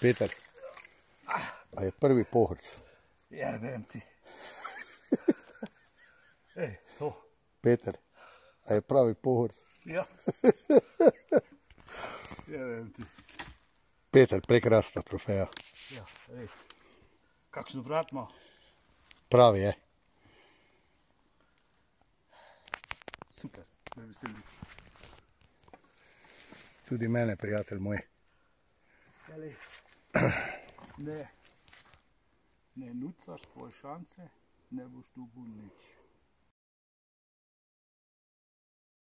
Peter, a je prvi pohrc. Ja, vem ti. Ej, to. Peter, a je pravi pohrc. Ja. Ja, vem ti. Peter, prekrasna trofeja. Ja, res. Kakšno vrat ima? Pravi je. Super, me veseli. Tudi mene, prijatelj moj. Jeli, ne, ne nucaš tvoje šance, ne boš dobil nič.